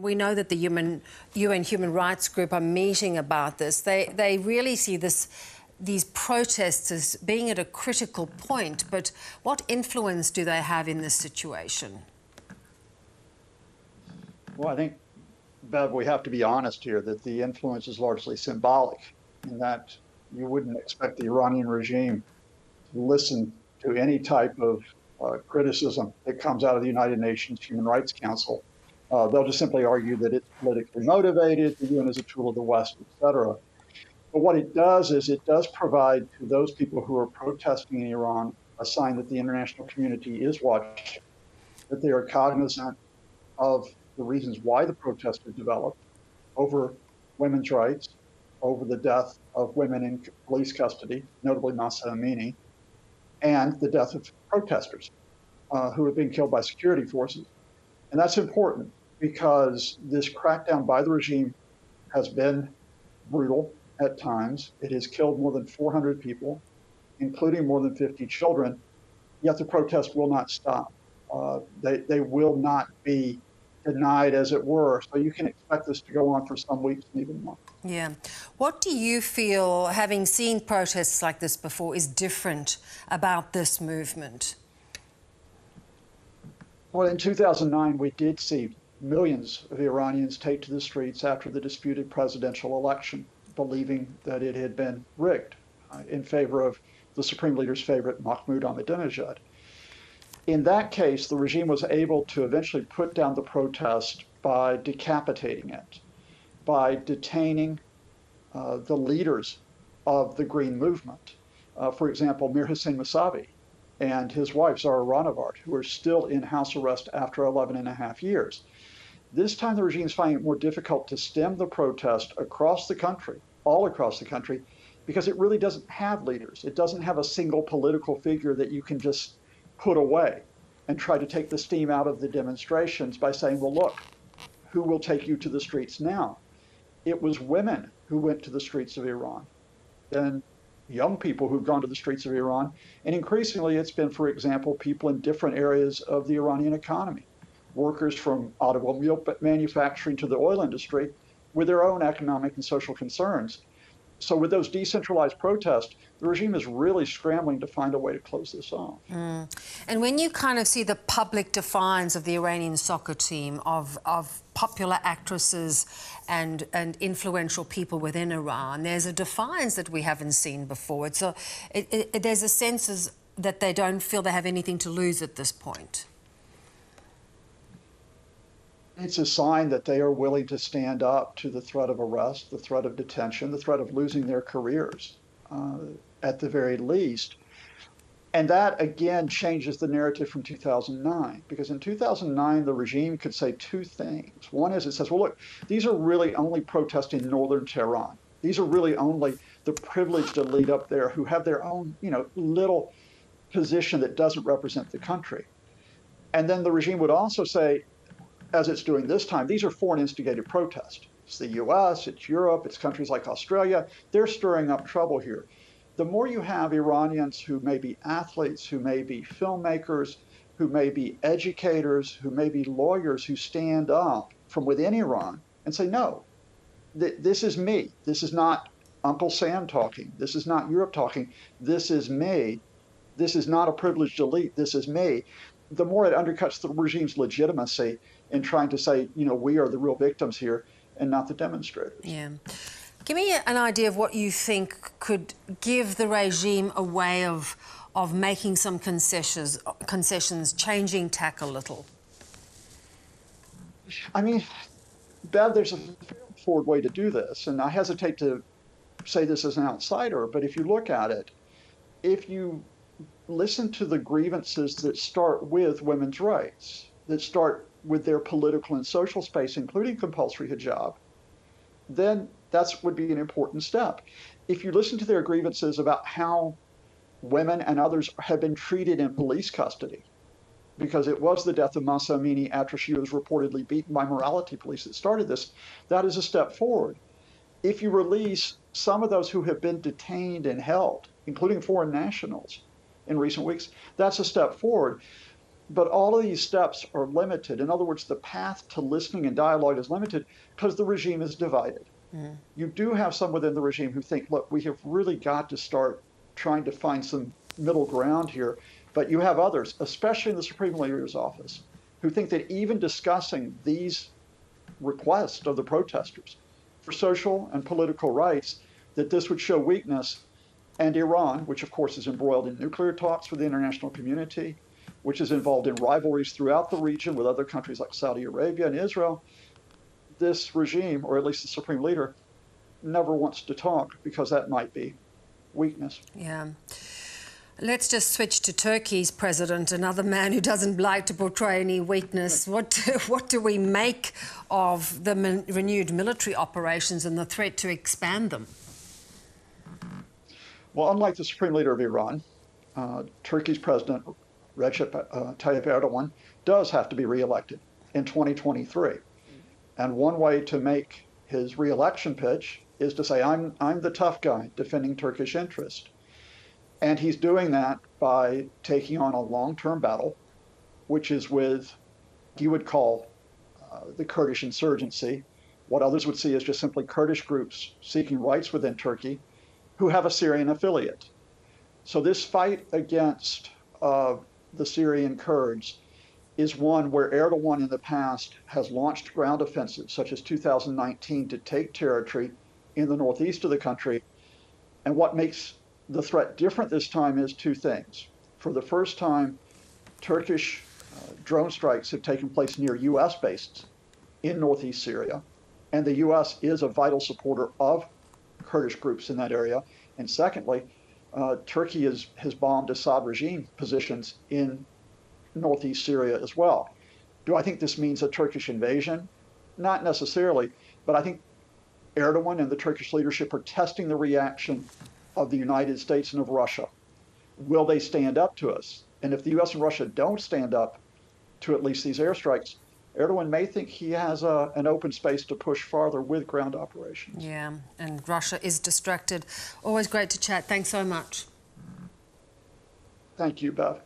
We know that the human, UN Human Rights Group are meeting about this. They, they really see this, these protests as being at a critical point, but what influence do they have in this situation? Well, I think, Bev, we have to be honest here that the influence is largely symbolic, in that you wouldn't expect the Iranian regime to listen to any type of uh, criticism that comes out of the United Nations Human Rights Council. Uh, they'll just simply argue that it's politically motivated, the UN is a tool of the West, et cetera. But what it does is it does provide to those people who are protesting in Iran a sign that the international community is watching, that they are cognizant of the reasons why the protest was developed over women's rights, over the death of women in police custody, notably Mahsa Amini, and the death of protesters uh, who have been killed by security forces. And that's important because this crackdown by the regime has been brutal at times. It has killed more than 400 people, including more than 50 children, yet the protest will not stop. Uh, they, they will not be denied, as it were. So you can expect this to go on for some weeks and even months. Yeah. What do you feel, having seen protests like this before, is different about this movement? Well, in 2009, we did see millions of Iranians take to the streets after the disputed presidential election, believing that it had been rigged uh, in favor of the supreme leader's favorite, Mahmoud Ahmadinejad in that case, the regime was able to eventually put down the protest by decapitating it, by detaining uh, the leaders of the Green Movement. Uh, for example, Mir Hossein Mousavi and his wife, Zahra Rahnavard, who are still in house arrest after 11 and a half years. This time, the regime is finding it more difficult to stem the protest across the country, all across the country, because it really doesn't have leaders. It doesn't have a single political figure that you can just put away and try to take the steam out of the demonstrations by saying, well, look, who will take you to the streets now? It was women who went to the streets of Iran and young people who've gone to the streets of Iran. And increasingly, it's been, for example, people in different areas of the Iranian economy, workers from automobile manufacturing to the oil industry with their own economic and social concerns so with those decentralized protests, the regime is really scrambling to find a way to close this off. Mm. And when you kind of see the public defiance of the Iranian soccer team, of, of popular actresses and, and influential people within Iran, there's a defiance that we haven't seen before. It's a, it, it, there's a sense that they don't feel they have anything to lose at this point it's a sign that they are willing to stand up to the threat of arrest, the threat of detention, the threat of losing their careers uh, at the very least. And that again changes the narrative from 2009 because in 2009 the regime could say two things. One is it says, well, look, these are really only protesting northern Tehran. These are really only the privileged elite up there who have their own, you know, little position that doesn't represent the country. And then the regime would also say, as it's doing this time, these are foreign instigated protests. It's the US, it's Europe, it's countries like Australia. They're stirring up trouble here. The more you have Iranians who may be athletes, who may be filmmakers, who may be educators, who may be lawyers who stand up from within Iran and say, no, th- this is me. This is not Uncle Sam talking. This is not Europe talking. This is me. This is not a privileged elite. This is me. The more it undercuts the regime's legitimacy in trying to say, you know, we are the real victims here and not the demonstrators. Yeah. Give me an idea of what you think could give the regime a way of of making some concessions, concessions, changing tack a little. I mean, Bev, there's a forward way to do this, and I hesitate to say this as an outsider, but if you look at it, if you listen to the grievances that start with women's rights, that start with their political and social space, including compulsory hijab, then that would be an important step. If you listen to their grievances about how women and others have been treated in police custody, because it was the death of Mahsa Amini after she was reportedly beaten by morality police that started this, that is a step forward. If you release some of those who have been detained and held, including foreign nationals, in recent weeks, that's a step forward. But all of these steps are limited. In other words, the path to listening and dialogue is limited because the regime is divided. Mm. You do have some within the regime who think, look, we have really got to start trying to find some middle ground here. But you have others, especially in the Supreme Leader's office, who think that even discussing these requests of the protesters for social and political rights, that this would show weakness. And Iran, which of course is embroiled in nuclear talks with the international community, which is involved in rivalries throughout the region with other countries like Saudi Arabia and Israel, this regime, or at least the supreme leader, never wants to talk because that might be weakness. Yeah. Let's just switch to Turkey's president, another man who doesn't like to portray any weakness. What, what do we make of the renewed military operations and the threat to expand them? Well, unlike the supreme leader of Iran, uh, Turkey's president, Recep uh, Tayyip Erdogan, does have to be reelected in 2023. And one way to make his reelection pitch is to say, I'm, I'm the tough guy defending Turkish interest. And he's doing that by taking on a long term battle, which is with, he would call uh, the Kurdish insurgency, what others would see as just simply Kurdish groups seeking rights within Turkey who have a Syrian affiliate. So this fight against uh, the Syrian Kurds is one where Erdogan in the past has launched ground offensives, such as 2019, to take territory in the northeast of the country. And what makes the threat different this time is two things. For the first time, Turkish uh, drone strikes have taken place near U.S. bases in northeast Syria, and the U.S. is a vital supporter of Kurdish groups in that area. And secondly, uh, Turkey is, has bombed Assad regime positions in northeast Syria as well. Do I think this means a Turkish invasion? Not necessarily, but I think Erdogan and the Turkish leadership are testing the reaction of the United States and of Russia. Will they stand up to us? And if the US and Russia don't stand up to at least these airstrikes, Erdogan may think he has a, an open space to push farther with ground operations. Yeah, and Russia is distracted. Always great to chat. Thanks so much. Thank you, Bev.